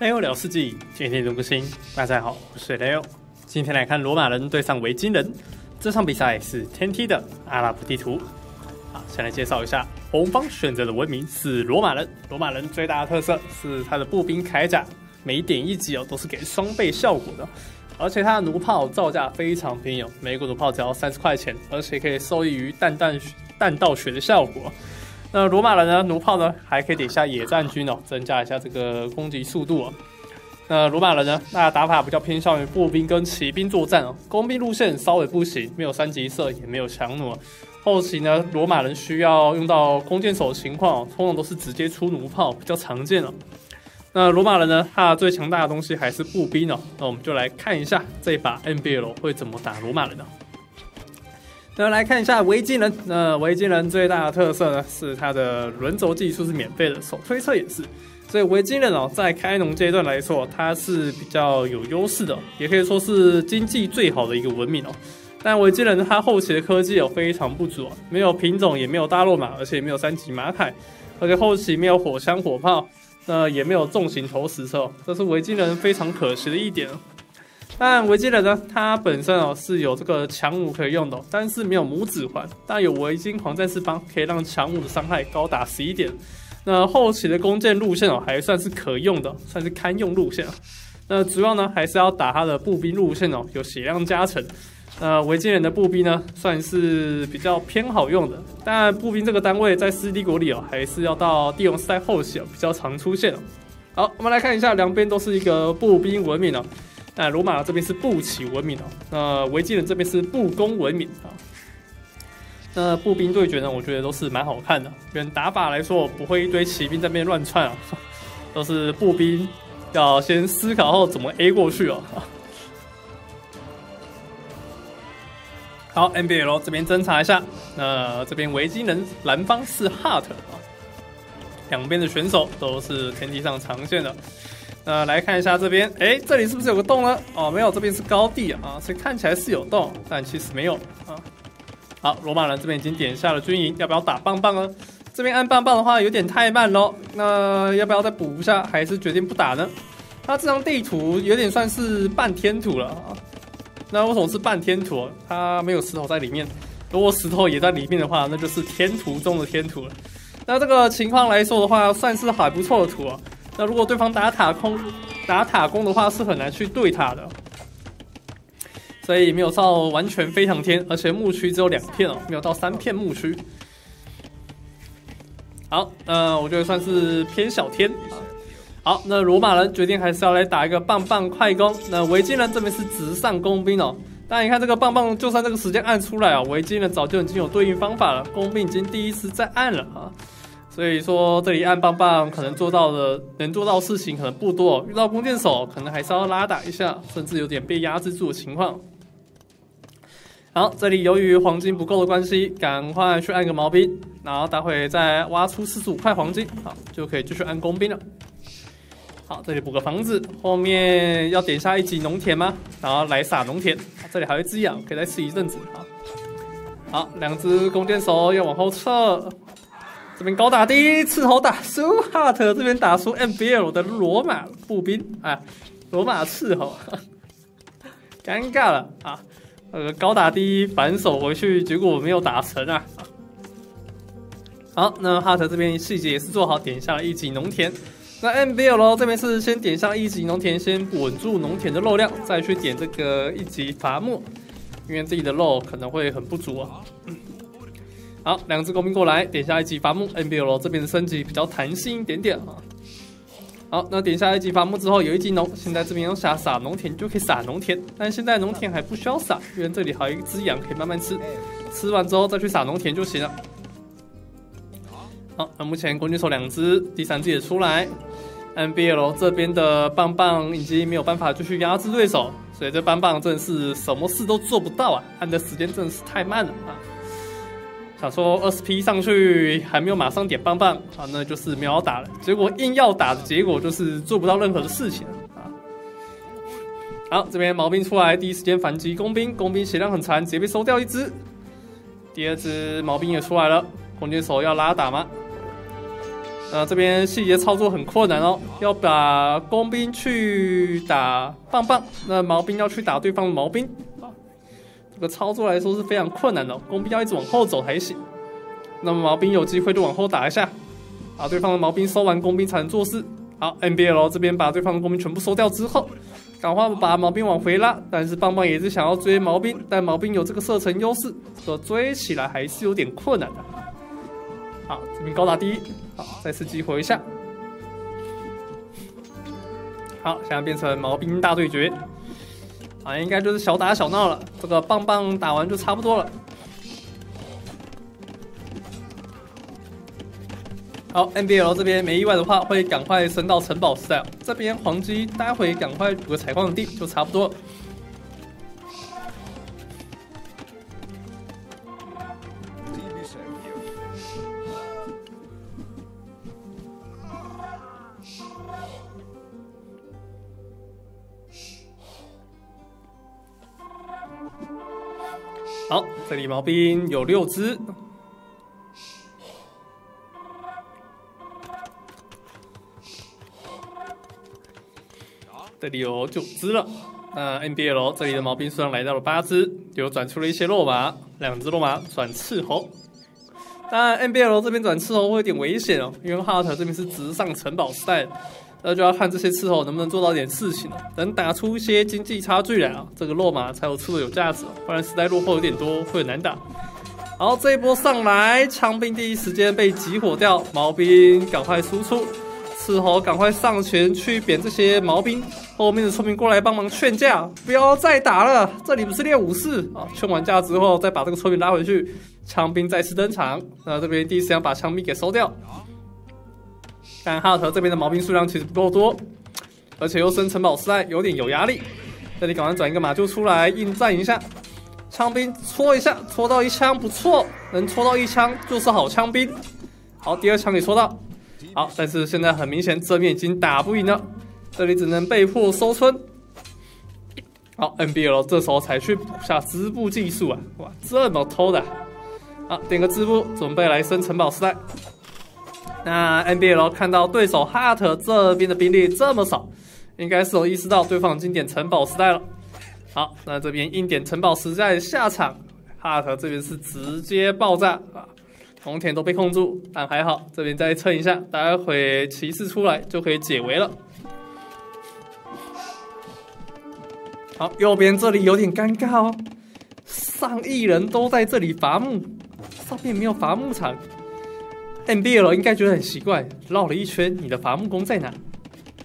雷欧聊世纪，天天读更新。大家好，我是雷欧。今天来看罗马人对上维京人，这场比赛是天梯的阿拉伯地图。好，先来介绍一下，红方选择的文明是罗马人。罗马人最大的特色是他的步兵铠甲，每点一级哦都是给双倍效果的，而且他的弩炮造价非常便宜，每个弩炮只要三十块钱，而且可以受益于弹弹弹道学的效果。那罗马人呢？弩炮呢？还可以点下野战军哦，增加一下这个攻击速度哦。那罗马人呢？那打法比较偏向于步兵跟骑兵作战哦，工兵路线稍微不行，没有三级射，也没有强弩。后期呢，罗马人需要用到弓箭手的情况，通常都是直接出弩炮，比较常见哦。那罗马人呢？他最强大的东西还是步兵哦。那我们就来看一下这把 NBL 会怎么打罗马人呢？那来看一下维京人。那维京人最大的特色呢，是它的轮轴技术是免费的，手推车也是。所以维京人哦，在开农阶段来说，它是比较有优势的，也可以说是经济最好的一个文明哦。但维京人他后期的科技有非常不足啊，没有品种，也没有大肉马，而且也没有三级马凯，而且后期没有火枪火炮，那也没有重型投石车，这是维京人非常可惜的一点。但维京人呢，它本身哦是有这个强弩可以用的，但是没有拇指环。但有维京狂战士帮，可以让强弩的伤害高达十一点。那后期的弓箭路线哦，还算是可用的，算是堪用路线。那主要呢，还是要打他的步兵路线哦，有血量加成。那维京人的步兵呢，算是比较偏好用的。但步兵这个单位在四帝国里哦，还是要到帝王时代后期哦，比较常出现哦。好，我们来看一下，两边都是一个步兵文明哦。那罗马这边是步骑文明哦，那维京人这边是步弓文明啊。那步兵对决呢，我觉得都是蛮好看的。跟打法来说，我不会一堆骑兵在那边乱窜啊，都是步兵要先思考后怎么 A 过去哦。好，NBL 这边侦查一下，那这边维京人蓝方是 Hart 啊，两边的选手都是天地上常见的。呃，来看一下这边，哎，这里是不是有个洞呢？哦，没有，这边是高地啊，所以看起来是有洞，但其实没有啊。好，罗马人这边已经点下了军营，要不要打棒棒呢？这边按棒棒的话有点太慢喽，那要不要再补一下？还是决定不打呢？它这张地图有点算是半天图了啊。那为什么是半天图？它没有石头在里面，如果石头也在里面的话，那就是天图中的天图了。那这个情况来说的话，算是还不错的图啊。那如果对方打塔空、打塔攻的话，是很难去对塔的，所以没有到完全飞上天，而且牧区只有两片哦，没有到三片牧区。好，那我觉得算是偏小天。好，那罗马人决定还是要来打一个棒棒快攻。那维京人这边是直上工兵哦，但你看这个棒棒，就算这个时间按出来啊，维京人早就已经有对应方法了，工兵已经第一次在按了啊。所以说，这里按棒棒可能做到的能做到事情可能不多，遇到弓箭手可能还是要拉打一下，甚至有点被压制住的情况。好，这里由于黄金不够的关系，赶快去按个毛兵，然后待会再挖出四十五块黄金，好就可以继续按工兵了。好，这里补个房子，后面要点下一级农田吗？然后来撒农田，这里还会滋养，可以再吃一阵子。好，好，两只弓箭手要往后撤。这边高打低，伺候打输哈特，这边打出 M B L 的罗马步兵，啊，罗马伺候，尴尬了啊！呃，高打低反手回去，结果没有打成啊。好，那哈特这边细节也是做好，点下了一级农田。那 M B L 这边是先点上一级农田，先稳住农田的肉量，再去点这个一级伐木，因为自己的肉可能会很不足啊。好，两只工兵过来，点下一级伐木。NBL 这边的升级比较弹性一点点啊。好，那点下一级伐木之后，有一级农，现在这边要撒撒农田就可以撒农田，但现在农田还不需要撒，因为这里还有一只羊可以慢慢吃，吃完之后再去撒农田就行了。好，那目前弓箭手两只，第三只也出来。NBL 这边的棒棒已经没有办法继续压制对手，所以这棒棒真的是什么事都做不到啊，按的时间真的是太慢了啊。想说二十 P 上去还没有马上点棒棒啊，那就是秒打了。结果硬要打的结果就是做不到任何的事情啊。好，这边毛兵出来，第一时间反击工兵，工兵血量很残，直接被收掉一只。第二只毛兵也出来了，弓箭手要拉打吗？呃，这边细节操作很困难哦，要把工兵去打棒棒，那毛兵要去打对方的毛兵，这个操作来说是非常困难的，工兵要一直往后走才行。那么毛兵有机会就往后打一下，把对方的毛兵收完，工兵才能做事。好，NBL 这边把对方的工兵全部收掉之后，赶快把毛兵往回拉。但是棒棒也是想要追毛兵，但毛兵有这个射程优势，说追起来还是有点困难的。好，这边高打第一。好，再次激活一下。好，现在变成毛兵大对决。啊，应该就是小打小闹了。这个棒棒打完就差不多了。好，NBL 这边没意外的话，会赶快升到城堡 style。这边黄鸡待会赶快补个采矿地就差不多。好，这里毛兵有六只。这里有九只了。那 NBL 这里的毛兵虽然来到了八只，又转出了一些落马，两只落马转斥候。但 NBL 这边转斥候会有点危险哦，因为哈特这边是直上城堡赛。那就要看这些伺候能不能做到点事情了。等打出一些经济差距来啊，这个落马才有出的有价值，不然时代落后有点多，会很难打。好，这一波上来，枪兵第一时间被集火掉，毛兵赶快输出，伺候赶快上前去扁这些毛兵，后面的村民过来帮忙劝架，不要再打了，这里不是练武士啊！劝完架之后，再把这个村民拉回去，枪兵再次登场，那这边第一时间把枪兵给收掉。但哈特这边的毛兵数量其实不够多，而且又升城堡时代，有点有压力。这里赶快转一个马厩出来应战一下，枪兵戳一下，戳到一枪不错，能戳到一枪就是好枪兵。好，第二枪给戳到，好，但是现在很明显这边已经打不赢了，这里只能被迫收村。好，NBL 这时候才去补下织布技术啊，哇，这么偷的，好，点个织布，准备来升城堡时代。那 NBL 看到对手 Heart 这边的兵力这么少，应该是有意识到对方经典城堡时代了。好，那这边硬点城堡时代下场，Heart 这边是直接爆炸啊，红田都被控住，但还好这边再蹭一下，待会骑士出来就可以解围了。好，右边这里有点尴尬哦，上亿人都在这里伐木，上面没有伐木场。NBL 应该觉得很奇怪，绕了一圈，你的伐木工在哪？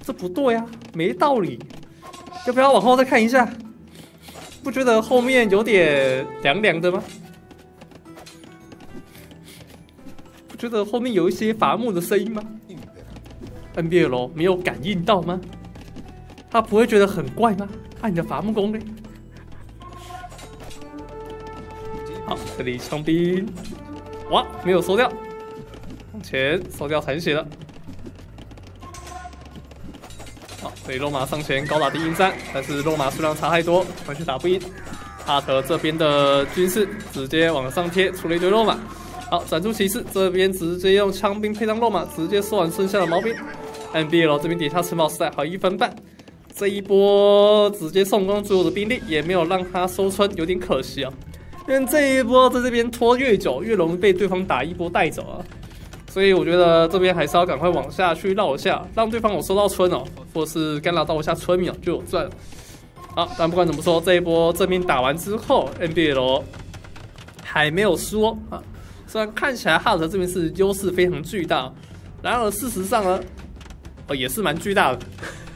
这不对呀，没道理。要不要往后再看一下？不觉得后面有点凉凉的吗？不觉得后面有一些伐木的声音吗？NBL 没有感应到吗？他不会觉得很怪吗？看你的伐木工呢？好，这里枪兵，哇，没有收掉。上前收掉残血了，好，所以肉马上前高打第一战，但是肉马数量差太多，完全打不赢。哈特这边的军士直接往上贴，出了一堆肉马。好，转出骑士这边直接用枪兵配上肉马，直接收完剩下的毛兵。NBL 这边底下城堡时代好一分半，这一波直接送光所有的兵力，也没有让他收村，有点可惜啊。因为这一波在这边拖越久，越容易被对方打一波带走啊。所以我觉得这边还是要赶快往下去绕一下，让对方有收到村哦，或是干扰到一下村民哦，就有赚。好，但不管怎么说，这一波正面打完之后，NBL 还没有输啊。虽然看起来哈德这边是优势非常巨大，然而事实上呢，哦也是蛮巨大的，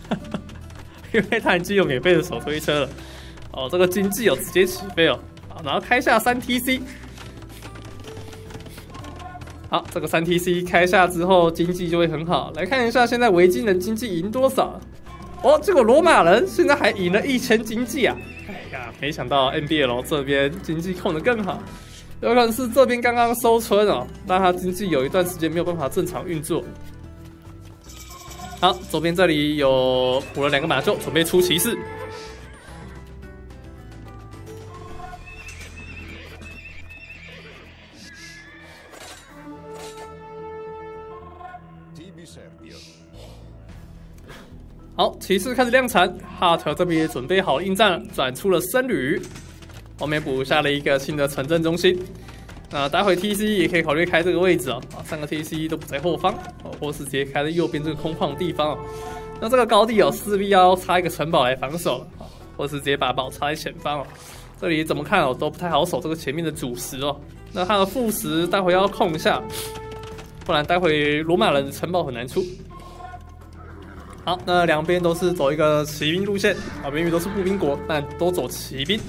因为他已经有免费的手推车了。哦，这个经济哦直接起飞哦，然后开下三 TC。好，这个三 T C 开下之后，经济就会很好。来看一下现在维京人经济赢多少？哦，这个罗马人现在还赢了一千经济啊！哎呀，没想到 N B L 这边经济控的更好，有可能是这边刚刚收村哦，让他经济有一段时间没有办法正常运作。好，左边这里有补了两个马厩，准备出骑士。好，骑士开始量产，哈特这边也准备好应战，转出了僧侣，后面补下了一个新的城镇中心。那待会 T C 也可以考虑开这个位置哦，啊，三个 T C 都不在后方，哦，或是直接开在右边这个空旷的地方哦。那这个高地哦，势必要插一个城堡来防守了，啊，或是直接把宝插在前方哦。这里怎么看哦，都不太好守这个前面的主石哦。那它的副石待会要控一下，不然待会罗马人的城堡很难出。好，那两边都是走一个骑兵路线啊，明明都是步兵国，但都走骑兵。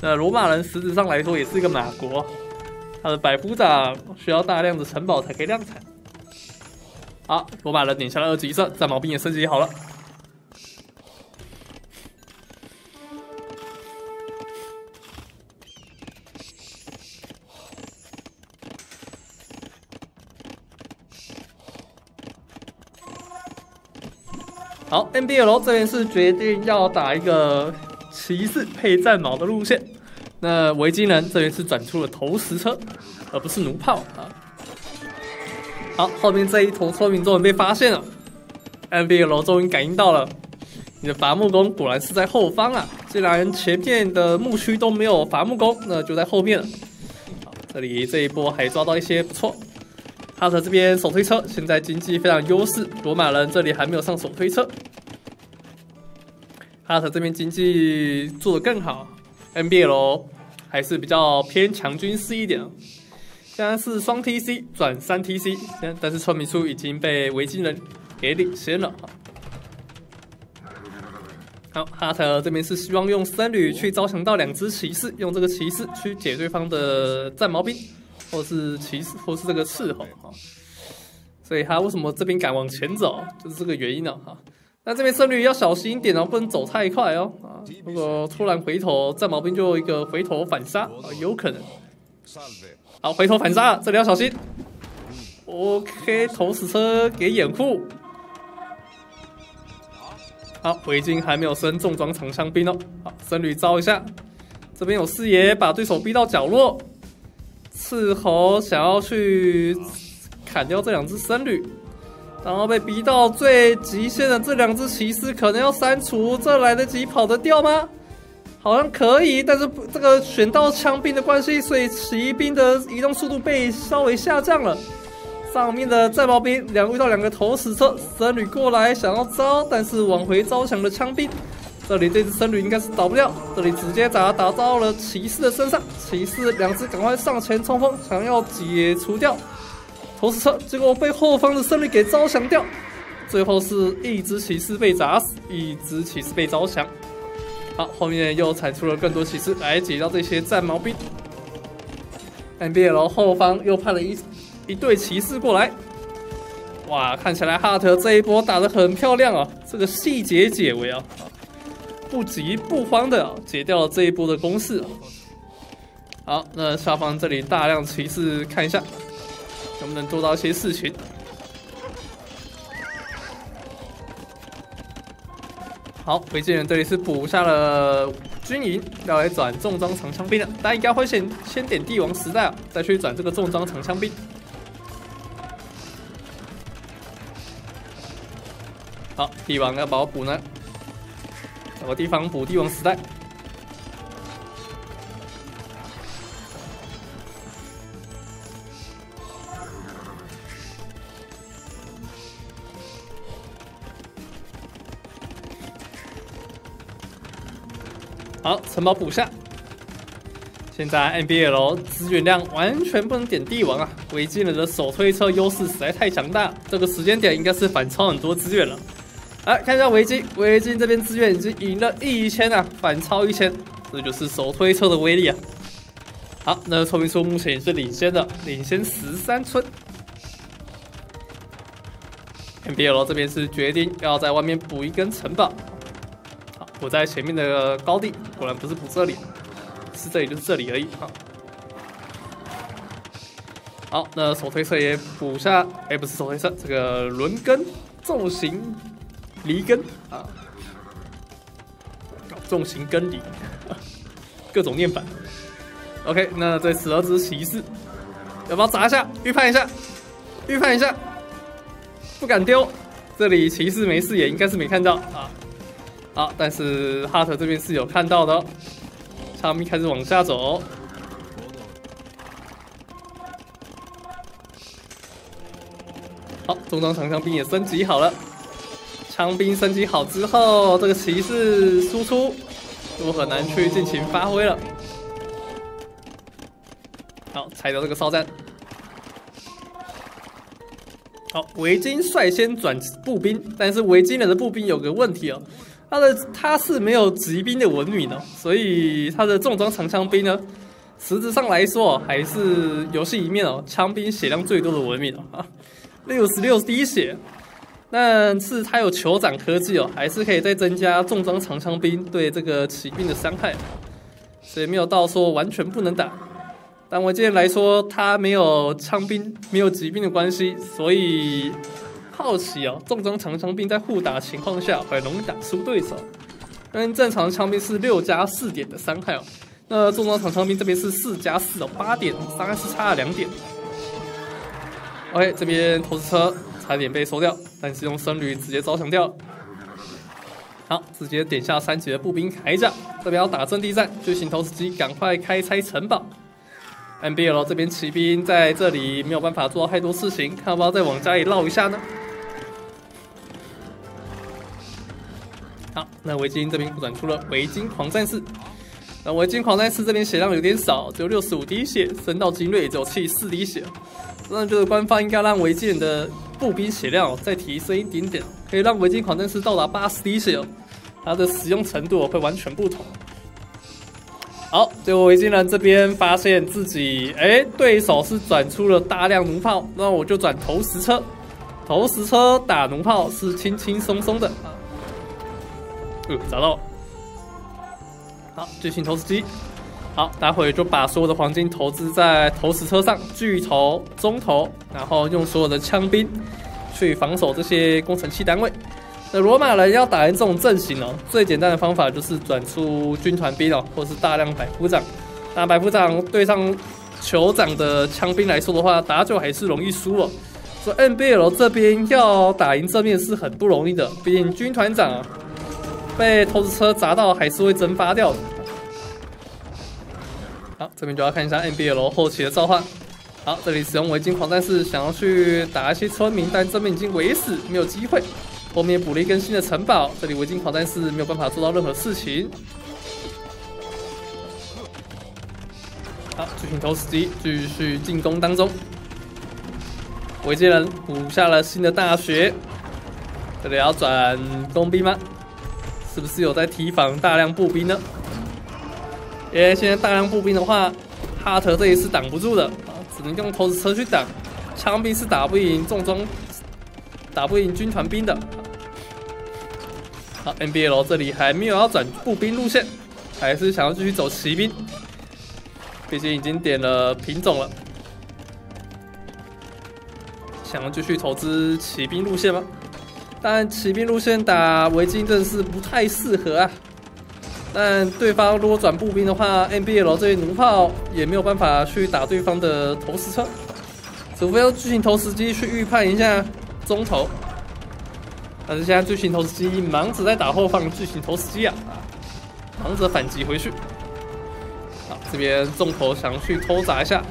那罗马人实质上来说也是一个马国，他的百夫长需要大量的城堡才可以量产。好，罗马人点下了二级色，战矛兵也升级好了。好，NBL 这边是决定要打一个。骑士配战矛的路线，那维京人这边是转出了投石车，而不是弩炮啊。好，后面这一头村民终于被发现了，NBL 终于感应到了，你的伐木工果然是在后方啊！既然前面的牧区都没有伐木工，那就在后面了。好，这里这一波还抓到一些不错。哈特这边手推车现在经济非常优势，罗马人这里还没有上手推车。哈特这边经济做得更好，NBL 还是比较偏强军事一点。现在是双 TC 转三 TC，但是村民数已经被维京人给领先了。好，哈特这边是希望用僧侣去招降到两只骑士，用这个骑士去解对方的战矛兵，或是骑士，或是这个斥候哈。所以他为什么这边敢往前走，就是这个原因呢哈。那这边胜率要小心一点哦，不能走太快哦啊！如果突然回头，战矛兵就一个回头反杀啊，有可能。好，回头反杀，这里要小心。OK，投石车给掩护。好，围巾还没有升重装长枪兵哦。好，僧侣招一下，这边有四爷把对手逼到角落，斥候想要去砍掉这两只僧侣。然后被逼到最极限的这两只骑士可能要删除，这来得及跑得掉吗？好像可以，但是这个选到枪兵的关系，所以骑兵的移动速度被稍微下降了。上面的战矛兵两遇到两个投石车，僧侣过来想要招，但是往回招降的枪兵，这里这只僧侣应该是倒不掉，这里直接打打到了骑士的身上，骑士两只赶快上前冲锋，想要解除掉。投石车，结果被后方的僧侣给招降掉，最后是一只骑士被砸死，一只骑士被招降。好，后面又产出了更多骑士来解掉这些战矛兵。NBL 后方又派了一一队骑士过来，哇，看起来哈特这一波打得很漂亮啊！这个细节解围啊，不急不慌的解掉了这一波的攻势。好，那下方这里大量骑士看一下。能不能做到一些事情？好，维京人这里是补下了军营，要来转重装长枪兵的。大家应该会先先点帝王时代啊，再去转这个重装长枪兵。好，帝王要把我补呢？找个地方补帝王时代。好，城堡补下。现在 NBL 资源量完全不能点帝王啊！维京人的手推车优势实在太强大，这个时间点应该是反超很多资源了。来看一下维京，维京这边资源已经赢了一千啊，反超一千，这就是手推车的威力啊！好，那聪明树目前也是领先的，领先十三村。NBL 这边是决定要在外面补一根城堡。我在前面的高地，果然不是补这里，是这里就是这里而已啊。好，那手推车也补下，哎，不是手推车，这个轮根重型离根啊，重型根离，各种念法。OK，那这十二只骑士，要不要砸一下？预判一下，预判一下，不敢丢。这里骑士没视野，应该是没看到啊。好，但是哈特这边是有看到的。哦枪兵开始往下走。好，中装长枪兵也升级好了。枪兵升级好之后，这个骑士输出就很难去尽情发挥了。好，踩到这个哨站。好，维京率先转步兵，但是维京人的步兵有个问题哦。他的他是没有骑兵的文明的，所以他的重装长枪兵呢，实质上来说还是游戏里面哦枪兵血量最多的文明哦啊，六十六滴血，但是他有酋长科技哦，还是可以再增加重装长枪兵对这个骑兵的伤害，所以没有到说完全不能打。但我今天来说，他没有枪兵没有骑兵的关系，所以。好奇哦，重装长枪兵在互打情况下很容易打输对手。跟正常枪兵是六加四点的伤害哦，那重装长枪兵这边是四加四哦，八点，伤害是差了两点。OK，这边投石车差点被收掉，但是用僧侣直接招降掉。好，直接点下三级的步兵铠甲，这边要打阵地战，巨型投石机赶快开拆城堡。NBL 这边骑兵在这里没有办法做到太多事情，看要不要再往家里绕一下呢？好，那维京这边转出了维京狂战士。那维京狂战士这边血量有点少，只有六十五滴血，升到精锐只有七十四滴血。那就是官方应该让维京人的步兵血量再提升一点点，可以让维京狂战士到达八十滴血哦。它的使用程度会完全不同。好，结果维京人这边发现自己，哎，对手是转出了大量弩炮，那我就转投石车，投石车打弩炮是轻轻松松的。嗯，找到。好，巨型投石机。好，待会就把所有的黄金投资在投石车上，巨头、中头，然后用所有的枪兵去防守这些工程器单位。那罗马人要打赢这种阵型哦，最简单的方法就是转出军团兵哦，或是大量百夫长。那百夫长对上酋长的枪兵来说的话，打久还是容易输哦。所以 NBL 这边要打赢这面是很不容易的，毕竟军团长。被投石车砸到还是会蒸发掉的。好，这边就要看一下 NBL 后期的召唤。好，这里使用围巾狂战士想要去打一些村民，但这边已经围死，没有机会。后面补了一根新的城堡，这里围巾狂战士没有办法做到任何事情。好，巨型投石机继续进攻当中。维京人补下了新的大学，这里要转工兵吗？是不是有在提防大量步兵呢？因为现在大量步兵的话，哈特这里是挡不住的啊，只能用投石车去挡。枪兵是打不赢重装，打不赢军团兵的。好，NBL 这里还没有要转步兵路线，还是想要继续走骑兵。毕竟已经点了品种了，想要继续投资骑兵路线吗？但骑兵路线打维京阵是不太适合啊。但对方如果转步兵的话，NBL 这些弩炮也没有办法去打对方的投石车，除非用巨型投石机去预判一下中投。但是现在巨型投石机忙着在打后方，巨型投石机啊，忙着反击回去。好，这边重头想去偷砸一下，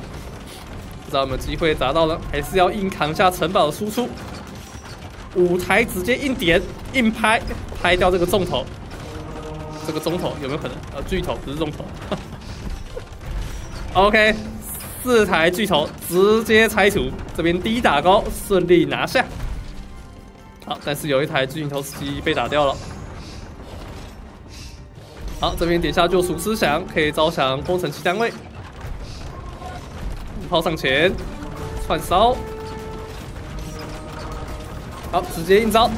不知道有没有机会砸到呢？还是要硬扛下城堡的输出。舞台直接硬点硬拍拍掉这个重头，这个中头有没有可能？呃，巨头不是重头。OK，四台巨头直接拆除，这边低打高顺利拿下。好，但是有一台巨型投石机被打掉了。好，这边点下救赎思想，可以招降工程器单位。炮上前串烧。好，直接硬招。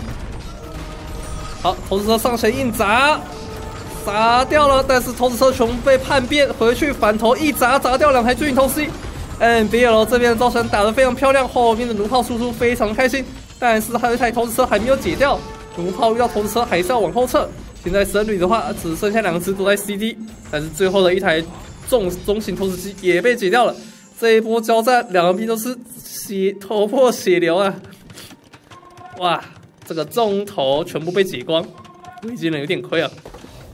好，投石车上前硬砸，砸掉了。但是投石车全被叛变，回去反头一砸，砸掉两台巨型投石机。嗯，BL 这边的招神打得非常漂亮，后面的弩炮输出非常开心。但是还有一台投石车还没有解掉，弩炮遇到投石车还是要往后撤。现在神女的话只剩下两只都在 CD，但是最后的一台重中型投石机也被解掉了。这一波交战，两个兵都是血头破血流啊！哇，这个中头全部被解光，维京人有点亏啊。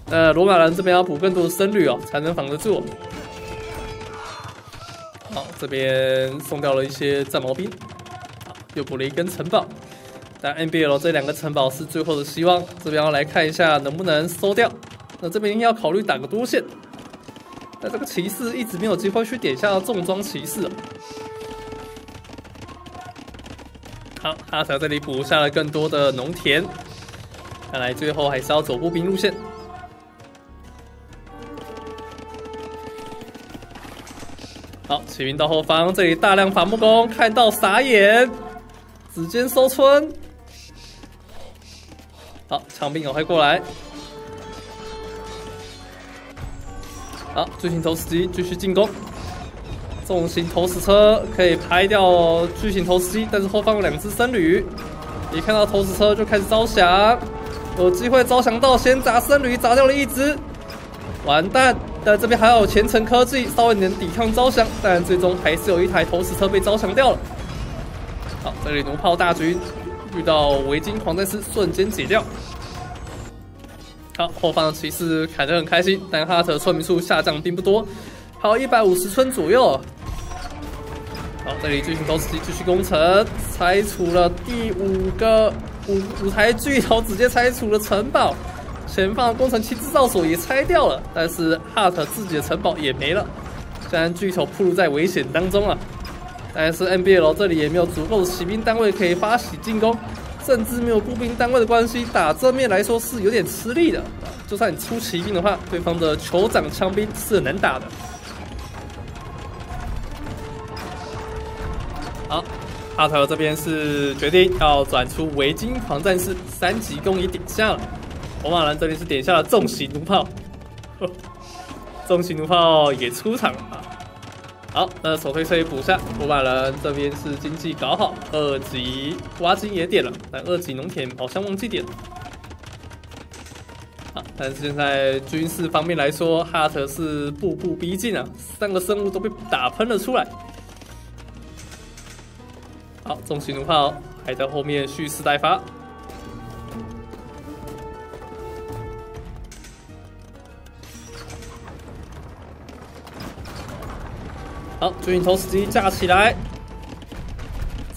呃，罗马人这边要补更多的僧侣哦，才能防得住。好，这边送掉了一些战矛兵，又补了一根城堡。但 NBL 这两个城堡是最后的希望，这边要来看一下能不能收掉。那这边要考虑打个多线。那这个骑士一直没有机会去点下重装骑士。阿才这里补下了更多的农田，看来最后还是要走步兵路线。好，骑兵到后方，这里大量伐木工看到傻眼，指尖收村。好，枪兵赶快过来。好，最近投石机继续进攻。重型投石车可以拍掉巨型投石机，但是后方有两只僧侣，一看到投石车就开始招降，有机会招降到，先砸僧侣，砸掉了一只，完蛋。但这边还有前程科技，稍微能抵抗招降，但最终还是有一台投石车被招降掉了。好，这里弩炮大军遇到维京狂战士，瞬间解掉。好，后方的骑士砍得很开心，但哈特村民数下降并不多，还有一百五十村左右。这里巨型投石机继续攻城，拆除了第五个五五台巨头，直接拆除了城堡。前方的工程器制造所也拆掉了，但是哈特自己的城堡也没了，虽然巨头暴露在危险当中啊，但是 NBL 这里也没有足够的骑兵单位可以发起进攻，甚至没有步兵单位的关系，打正面来说是有点吃力的。就算你出骑兵的话，对方的酋长枪兵是很难打的。好，哈特这边是决定要转出围巾狂战士，三级攻也点下了。红马兰这里是点下了重型弩炮，重型弩炮也出场了。好，那手推车也补下。红马兰这边是经济搞好，二级挖金也点了，但二级农田好像忘记点了。好，但是现在军事方面来说，哈特是步步逼近啊，三个生物都被打喷了出来。好，重型弩炮还在后面蓄势待发。好，巨型投石机架起来，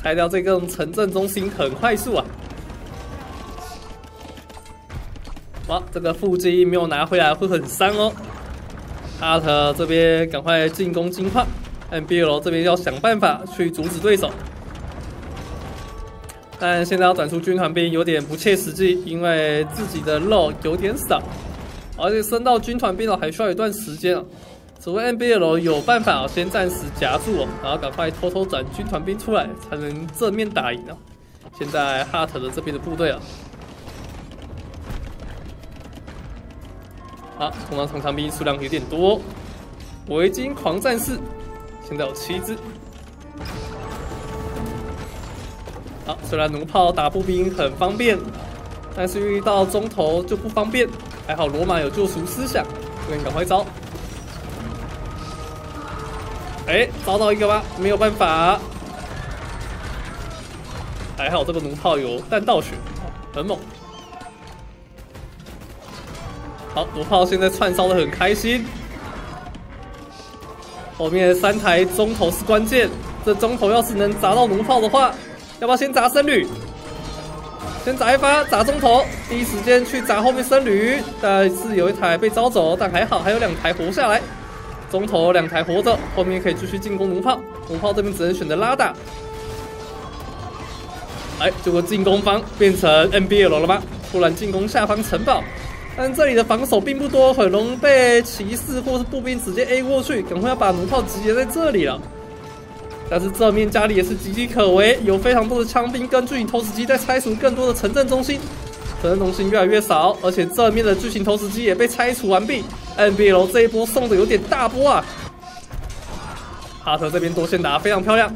拆掉这个城镇中心很快速啊！哇，这个腹肌没有拿回来会很伤哦。阿特这边赶快进攻金矿，NBL 这边要想办法去阻止对手，但现在要转出军团兵有点不切实际，因为自己的肉有点少，而且升到军团兵了还需要一段时间啊。所谓 NBL 有办法先暂时夹住哦，然后赶快偷偷转军团兵出来，才能正面打赢啊！现在 Hart 的这边的部队啊，好，通常通常兵数量有点多，围巾狂战士现在有七只。好，虽然弩炮打步兵很方便，但是遇到中投就不方便。还好罗马有救赎思想，所以赶快招。哎，找到一个吧，没有办法。还好这个弩炮有弹道血，很猛。好，弩炮现在串烧的很开心。后面三台中头是关键，这中头要是能砸到弩炮的话，要不要先砸僧侣？先砸一发，砸中头，第一时间去砸后面僧侣。但是有一台被招走，但还好还有两台活下来。中头两台活着，后面可以继续进攻弩炮。弩炮这边只能选择拉打。哎，结果进攻方变成 NBL 了吗？突然进攻下方城堡，但这里的防守并不多，很容易被骑士或是步兵直接 A 过去。赶快要把弩炮集结在这里了。但是正面家里也是岌岌可危，有非常多的枪兵跟巨型投石机在拆除更多的城镇中心。城镇中心越来越少，而且正面的巨型投石机也被拆除完毕。NBL 这一波送的有点大波啊！哈特这边多线打非常漂亮，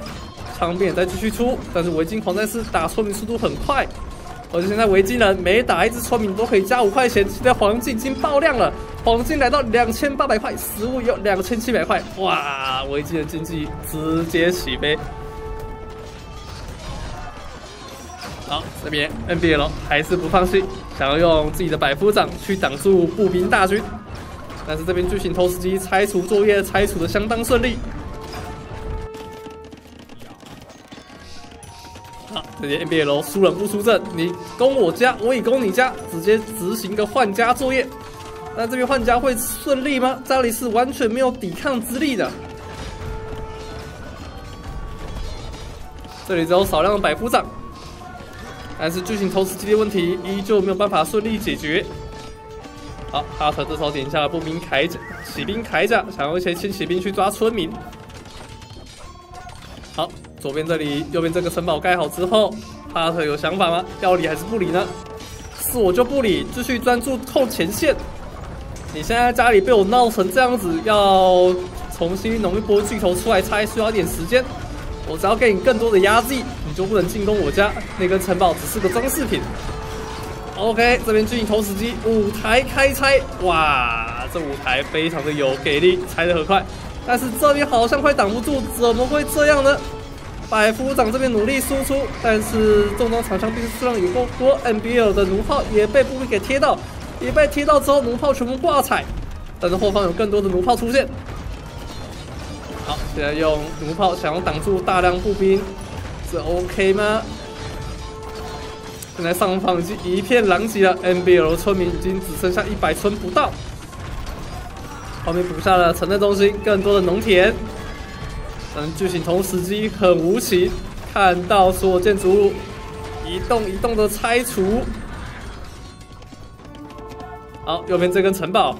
枪兵也在继续出，但是围巾狂战士打村民速度很快，而且现在围巾人每打一只村民都可以加五块钱。现在黄金已经爆量了，黄金来到两千八百块，食物有两千七百块，哇！围巾的经济直接起飞。好，这边 NBL 还是不放心，想要用自己的百夫长去挡住步兵大军，但是这边巨型投石机拆除作业拆除的相当顺利。好，这些 NBL 输人不输阵，你攻我家，我也攻你家，直接执行个换家作业。那这边换家会顺利吗？扎里是完全没有抵抗之力的。这里只有少量的百夫长。但是巨型投石机的问题依旧没有办法顺利解决。好，哈特这时候点下了步兵铠甲、骑兵铠甲，想用一些轻骑兵去抓村民。好，左边这里，右边这个城堡盖好之后，哈特有想法吗？要理还是不理呢？是我就不理，继续专注控前线。你现在家里被我闹成这样子，要重新弄一波巨头出来拆，需要点时间。我只要给你更多的压制，你就不能进攻我家。那根城堡只是个装饰品。OK，这边巨型投石机舞台开拆，哇，这舞台非常的有给力，拆的很快。但是这边好像快挡不住，怎么会这样呢？百夫长这边努力输出，但是重装长枪兵数量有够多，NBL 的弩炮也被步兵给贴到，也被踢到之后弩炮全部挂彩，但是后方有更多的弩炮出现。好，现在用弩炮想要挡住大量步兵，这 OK 吗？现在上方已经一片狼藉了，NBL 村民已经只剩下一百村不到。后面补下了城镇中心，更多的农田。嗯，巨型投石机很无情，看到所有建筑物一栋一栋的拆除。好，右边这根城堡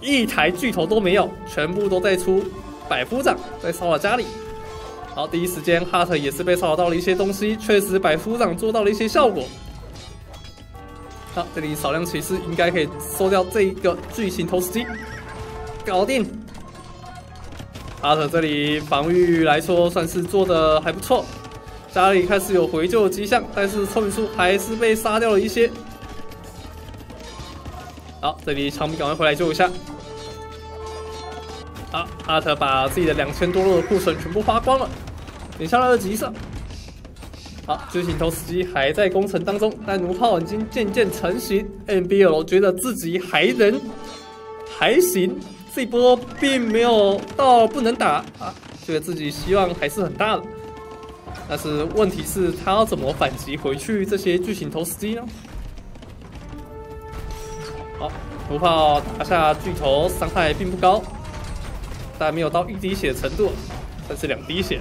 一台巨头都没有，全部都在出。百夫长在骚扰家里，好，第一时间哈特也是被骚扰到了一些东西，确实百夫长做到了一些效果。好，这里少量骑士应该可以收掉这一个巨型投石机，搞定。哈特这里防御来说算是做的还不错，家里开始有回救的迹象，但是村民数还是被杀掉了一些。好，这里枪兵赶快回来救一下。好，阿特把自己的两千多路的库存全部花光了，点下了二级上。好，巨型投石机还在工程当中，但弩炮已经渐渐成型。NBL 觉得自己还能还行，这波并没有到不能打啊，觉得自己希望还是很大的。但是问题是，他要怎么反击回去这些巨型投石机呢？毒，炮打下巨头，伤害并不高。但没有到一滴血程度，算是两滴血。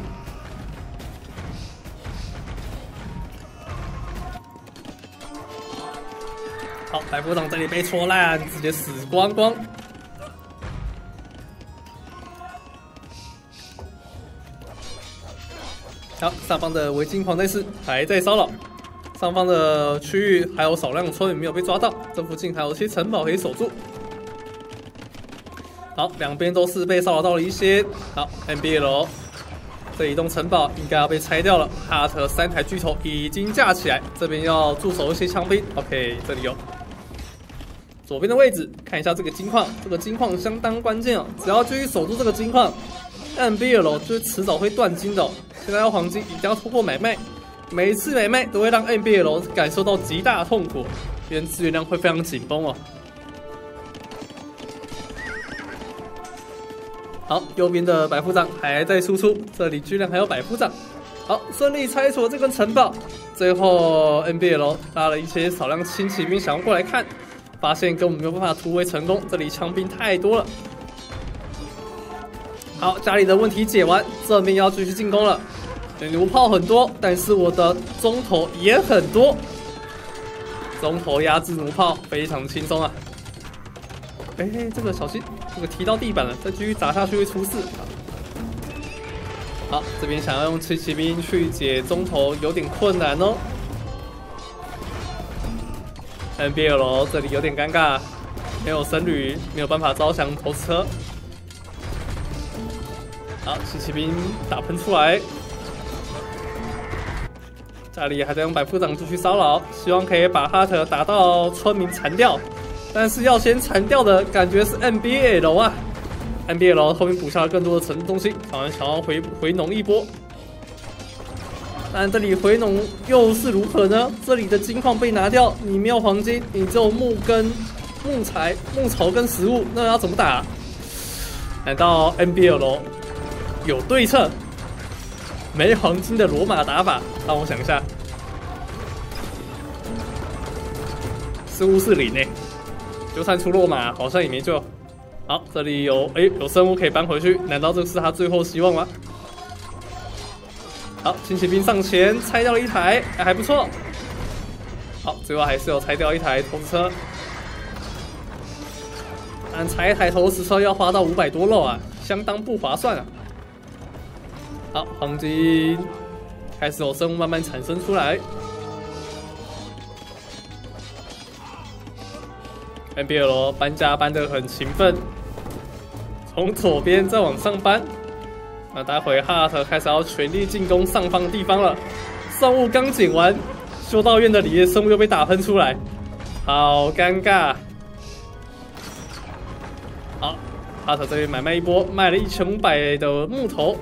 好，百夫长这里被戳烂，直接死光光。好，上方的围巾狂战士还在骚扰，上方的区域还有少量村民没有被抓到，这附近还有一些城堡可以守住。好，两边都是被骚扰到了一些。好，NBL 这一栋城堡应该要被拆掉了。哈特三台巨头已经架起来，这边要驻守一些枪兵。OK，这里有左边的位置，看一下这个金矿，这个金矿相当关键哦。只要继续守住这个金矿，NBL 就迟早会断金的。现在要黄金，一定要突破买卖，每一次买卖都会让 NBL 感受到极大的痛苦，因为资源量会非常紧绷哦。好，右边的百夫长还在输出，这里居然还有百夫长。好，顺利拆除了这根城堡。最后 NBL 拉了一些少量轻骑兵想要过来看，发现根本没有办法突围成功，这里枪兵太多了。好，家里的问题解完，这边要继续进攻了。弩炮很多，但是我的中投也很多，中投压制弩炮非常轻松啊。哎，这个小心，这个踢到地板了，再继续砸下去会出事。好，这边想要用轻骑兵去解中投有点困难哦。NBL 这里有点尴尬，没有僧侣，没有办法招降投车。好，轻骑兵打喷出来，家里还在用百夫长继续骚扰，希望可以把哈特打到村民残掉。但是要先残掉的感觉是 NBL 啊，NBL 后面补下了更多的城东西，好像想要回回农一波。但这里回农又是如何呢？这里的金矿被拿掉，你没有黄金，你只有木根木材、木槽跟食物，那要怎么打？难道 NBL 有对策？没黄金的罗马打法，让我想一下，似乎是零诶。就算出罗马，好像也没救。好，这里有哎，有生物可以搬回去，难道这是他最后希望吗？好，轻骑兵上前拆掉了一台，还不错。好，最后还是有拆掉一台投石车，但拆一台投石车要花到五百多肉啊，相当不划算啊。好，黄金开始有生物慢慢产生出来。NBL 搬家搬得很勤奋，从左边再往上搬。那待会哈特开始要全力进攻上方的地方了。生物刚捡完，修道院的里面生物又被打喷出来，好尴尬。好，哈特这边买卖一波，卖了一千五百的木头。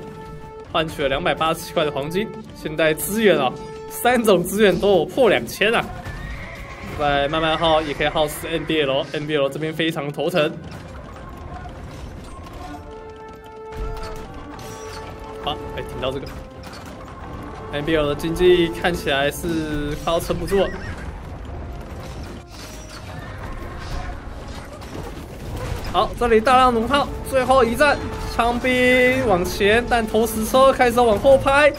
换取了两百八十七块的黄金，现在资源啊，三种资源都有破两千啊！再慢慢耗也可以耗死 NBL，NBL 这边非常头疼。好，哎，听到这个，NBL 的经济看起来是快要撑不住了。好，这里大量弩炮，最后一战。枪兵往前，但投石车开始往后拍。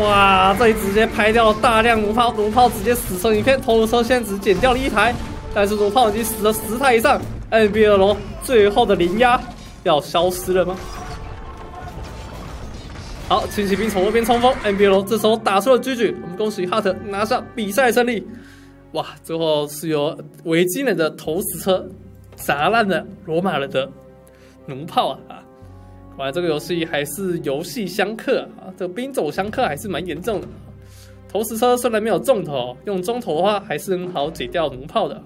哇，这里直接拍掉了大量弩炮，弩炮直接死成一片。投石车现在只捡掉了一台，但是弩炮已经死了十台以上。NBL 最后的零压要消失了吗？好，轻骑兵从那边冲锋，NBL 这时候打出了狙击。我们恭喜哈特拿下比赛胜利。哇，最后是由维京人的投石车砸烂了罗马人的。弩炮啊啊！玩这个游戏还是游戏相克啊，这个兵走相克还是蛮严重的。投石车虽然没有重头，用中头的话还是很好解掉弩炮的。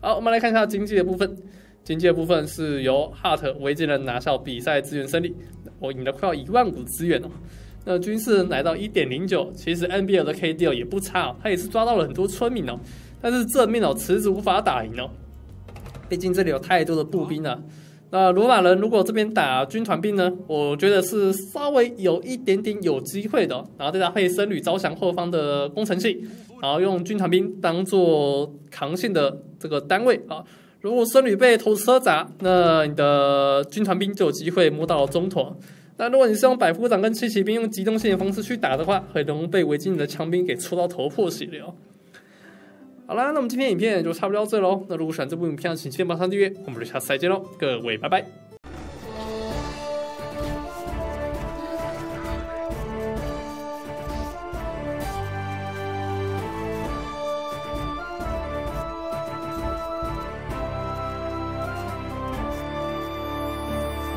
好，我们来看一下经济的部分。经济的部分是由 Hart 维京人拿下比赛资源胜利，我赢了快要一万五资源哦。那军事人来到一点零九，其实 NBL 的 KD 也不差哦，他也是抓到了很多村民哦。但是正面哦，迟迟无法打赢哦，毕竟这里有太多的步兵了。那罗马人如果这边打军团兵呢？我觉得是稍微有一点点有机会的。然后再搭配僧侣招降后方的工程器，然后用军团兵当做扛线的这个单位啊。如果僧侣被投车砸，那你的军团兵就有机会摸到中坨。那如果你是用百夫长跟七骑兵用机动性的方式去打的话，很容易被围巾的枪兵给戳到头破血流。好啦，那我们今天影片就差不多到这喽。那如果喜欢这部影片，请记得帮上订阅。我们就下次再见喽，各位拜拜。